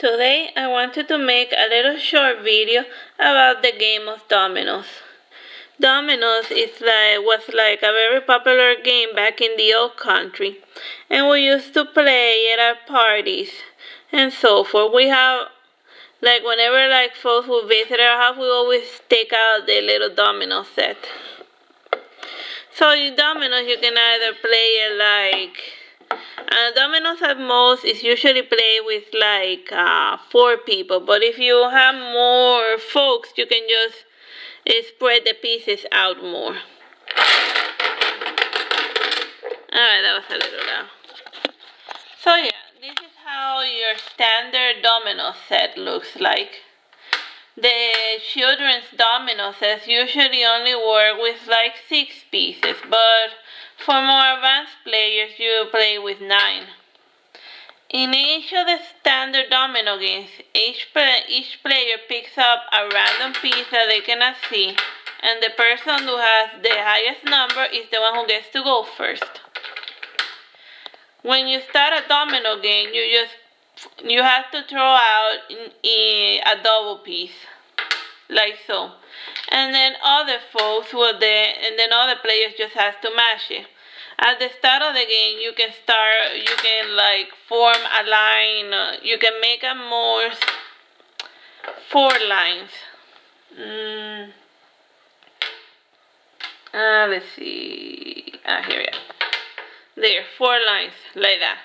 Today I wanted to make a little short video about the game of dominoes. Dominoes is like was like a very popular game back in the old country and we used to play it at parties and so forth. We have like whenever like folks would visit our house we always take out the little domino set. So you dominoes you can either play it like uh, dominoes at most is usually played with like uh, four people, but if you have more folks, you can just uh, spread the pieces out more. Alright, that was a little loud. So yeah, this is how your standard domino set looks like. The children's domino sets usually only work with like six pieces, but for more advanced players, play with 9. In each of the standard domino games, each, play, each player picks up a random piece that they cannot see, and the person who has the highest number is the one who gets to go first. When you start a domino game, you just you have to throw out a double piece, like so and then other folks will then and then other players just have to match it at the start of the game you can start you can like form a line. You can make a more four lines. Mm. uh, let's see. Ah here we go. There four lines like that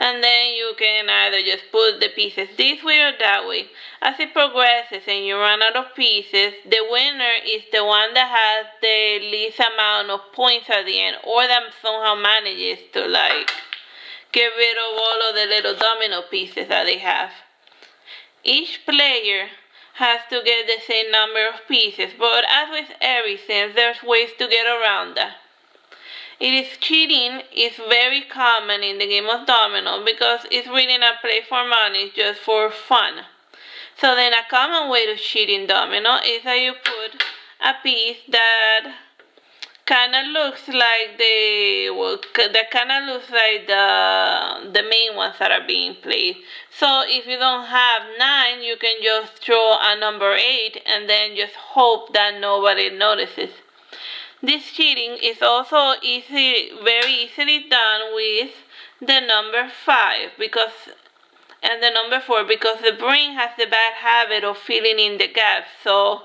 and then you can either just put the pieces this way or that way. As it progresses and you run out of pieces, the winner is the one that has the least amount of points at the end or that somehow manages to like get rid of all of the little domino pieces that they have. Each player has to get the same number of pieces, but as with everything, there's ways to get around that. It is cheating is very common in the game of domino because it's really not play for money, just for fun. So then a common way to cheat in domino is that you put a piece that kind of looks like the well, that kind of looks like the the main ones that are being played. So if you don't have nine, you can just throw a number eight and then just hope that nobody notices. This cheating is also easy, very easily done with the number 5 because and the number 4 because the brain has the bad habit of filling in the gaps. So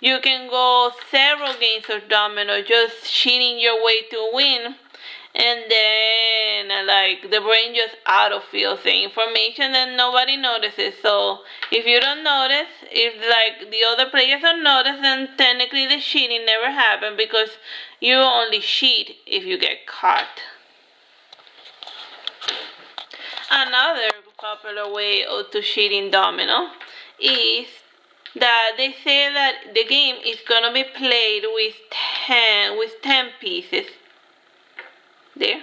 you can go several games of domino just cheating your way to win and then like the brain just autofills the information and nobody notices. So if you don't notice if like the other players don't notice then technically the cheating never happened because you only cheat if you get caught. Another popular way of to cheating domino is that they say that the game is gonna be played with 10 with 10 pieces. There.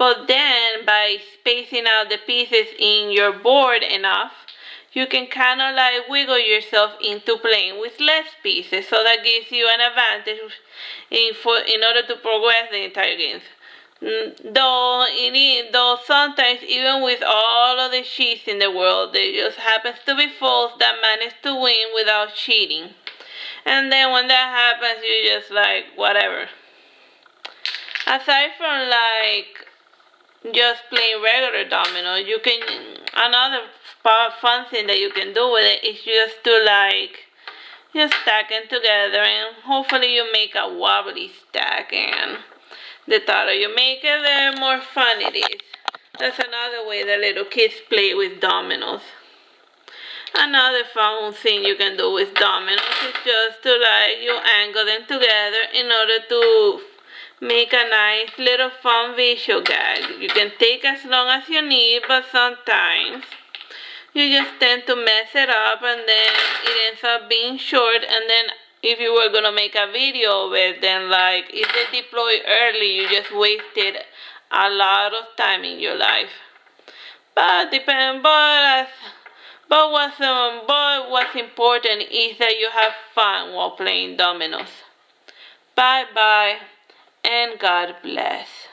But then by spacing out the pieces in your board enough, you can kind of like wiggle yourself into playing with less pieces. So that gives you an advantage in, for, in order to progress the entire game. Mm, though, it, though sometimes even with all of the cheats in the world, there just happens to be folks that manage to win without cheating. And then when that happens, you're just like, whatever aside from like just playing regular domino. You can another fun thing that you can do with it is just to like just stack them together and hopefully you make a wobbly stack and the taller you make it the more fun it is. That's another way that little kids play with dominoes. Another fun thing you can do with dominoes is just to like you angle them together in order to make a nice little fun visual gag. You can take as long as you need, but sometimes you just tend to mess it up and then it ends up being short. And then if you were gonna make a video of it then like if they deploy early you just wasted a lot of time in your life. But depend but as, but what's um, but what's important is that you have fun while playing dominoes. Bye bye and God bless.